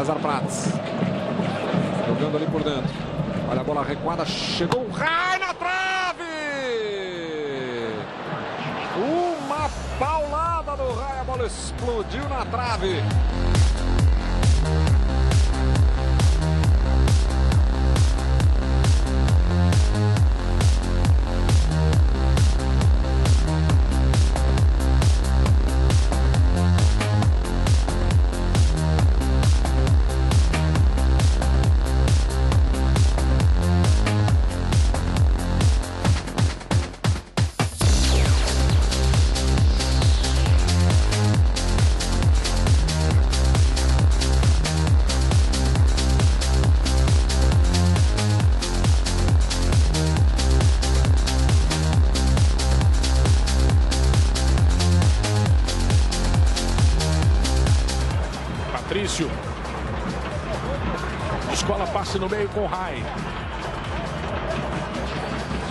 César Prats. Jogando ali por dentro. Olha a bola recuada. Chegou o Rai na trave! Uma paulada do Rai. A bola explodiu na trave. No meio com Rai.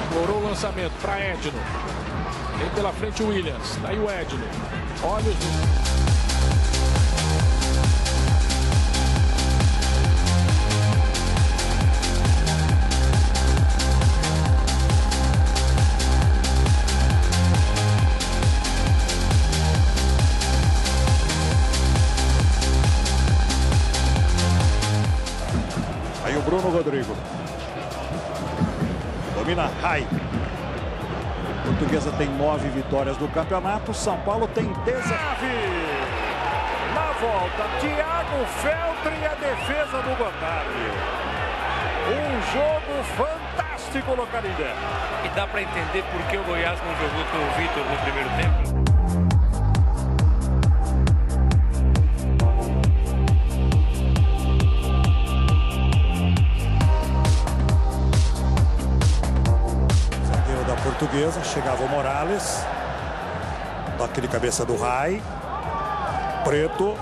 Explorou o lançamento para Edno. Vem pela frente o Williams. Daí o Edno. Olhos Bruno Rodrigo. Domina Rai. Portuguesa tem nove vitórias no campeonato. São Paulo tem 19. Na volta, Thiago Feltri e a defesa do Gotardi. Um jogo fantástico no. E dá para entender por que o Goiás não jogou com o Vitor no primeiro tempo. Portuguesa, chegava o Morales. Toque de cabeça do Rai. Preto.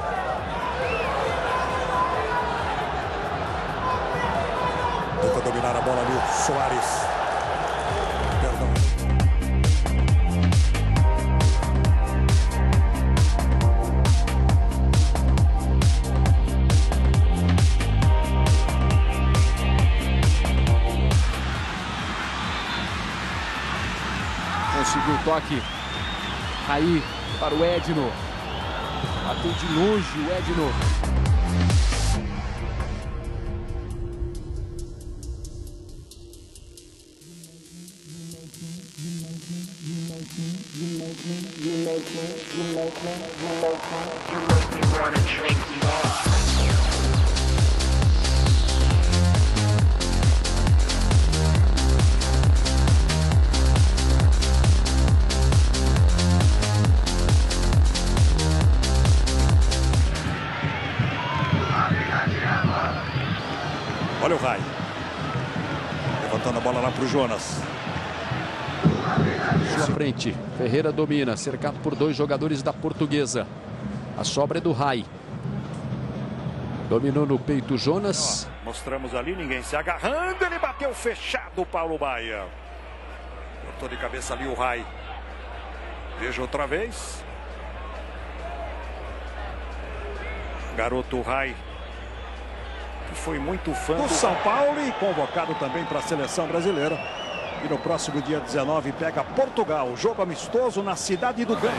Tenta dominar a bola ali o Soares. Toque. Aí para o Edno. Bateu de longe o Edno. Olha bola para o Jonas. Sua frente. Ferreira domina, cercado por dois jogadores da Portuguesa. A sobra é do Rai. Dominou no peito Jonas. Mostramos ali, ninguém se agarrando. Ele bateu fechado, Paulo Baia. Cortou de cabeça ali o Rai. Veja outra vez. Garoto Rai. Que foi muito fã do São Paulo e convocado também para a seleção brasileira. E no próximo dia 19 pega Portugal. Jogo amistoso na cidade do Gama.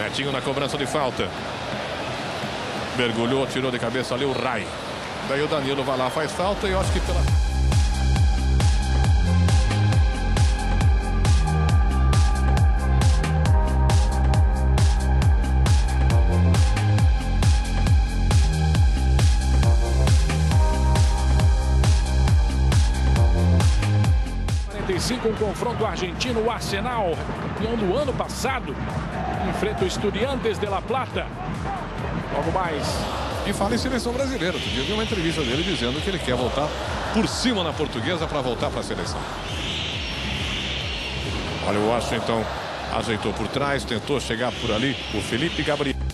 Netinho na cobrança de falta. Mergulhou, tirou de cabeça ali o Rai. Daí o Danilo vai lá, faz falta e eu acho que pela. Um confronto argentino, o Arsenal, campeão do ano passado, enfrenta o Estudiantes de La Plata. Logo mais, E fala em seleção brasileira. Outro eu vi uma entrevista dele dizendo que ele quer voltar por cima na portuguesa para voltar para a seleção. Olha o Washington ajeitou por trás, tentou chegar por ali o Felipe Gabriel.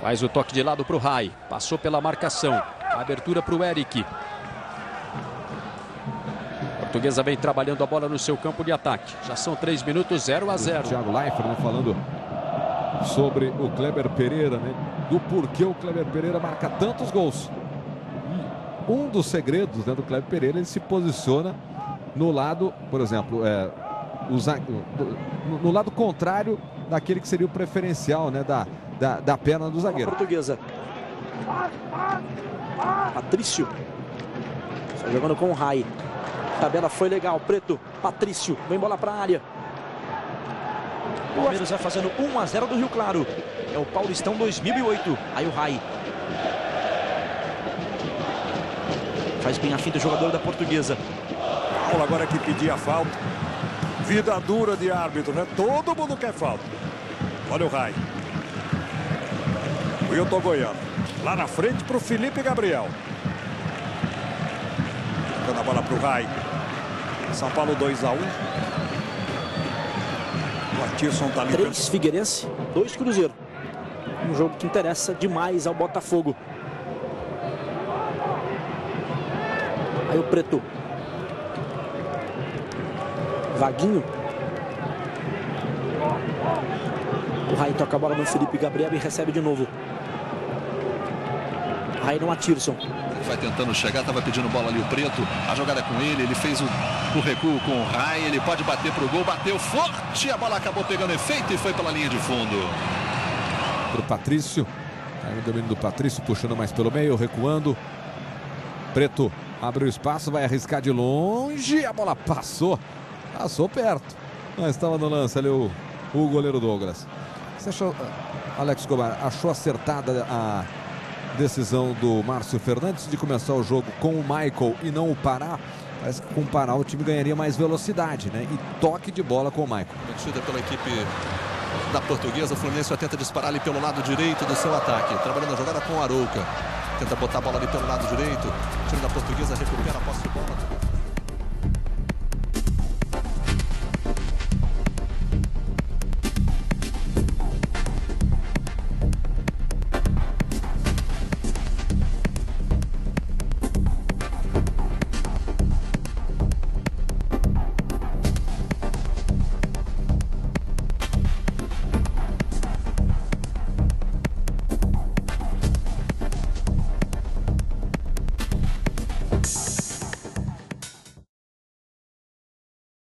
Faz o toque de lado para o Rai. Passou pela marcação. Abertura para o Eric. Portuguesa vem trabalhando a bola no seu campo de ataque. Já são 3 minutos 0 a 0. Thiago Leifert né, falando sobre o Kleber Pereira, né? Do porquê o Kleber Pereira marca tantos gols. Um dos segredos né, do Kleber Pereira, ele se posiciona no lado, por exemplo, é, no, no lado contrário daquele que seria o preferencial, né? Da, da, da perna do zagueiro. Portuguesa. Patrício. Está jogando com o Rai. Tabela foi legal. Preto. Patrício. Vem bola para a área. O Palmeiras vai fazendo 1 a 0 do Rio Claro. É o Paulistão 2008. Aí o Rai. Faz bem a fim do jogador da Portuguesa. Paulo agora que pedia falta. Vida dura de árbitro, né? Todo mundo quer falta. Olha o Rai. Wilton Goiano. Lá na frente para o Felipe Gabriel. Jogando a bola para o Rai. São Paulo 2 a 1 O Atirson tá ali. Três Figueirense, dois Cruzeiro. Um jogo que interessa demais ao Botafogo. Aí o Preto. Vaguinho. O Rai toca a bola no Felipe Gabriel e recebe de novo. Rai no Atirson. Vai tentando chegar, estava pedindo bola ali o Preto. A jogada é com ele, ele fez o, o recuo com o Rai. Ele pode bater para o gol, bateu forte. A bola acabou pegando efeito e foi pela linha de fundo. Para o Patrício. Aí o domínio do Patrício puxando mais pelo meio, recuando. Preto abre o espaço, vai arriscar de longe. A bola passou. Passou perto. Mas estava no lance ali o, o goleiro Douglas. Você achou, Alex Gobar, achou acertada a decisão do Márcio Fernandes de começar o jogo com o Michael e não o Pará? Parece que com o Pará o time ganharia mais velocidade, né? E toque de bola com o Michael. Metida pela equipe da Portuguesa, o Fluminense tenta disparar ali pelo lado direito do seu ataque. Trabalhando a jogada com o Arouca. Tenta botar a bola ali pelo lado direito. O time da Portuguesa recupera a posse de bola.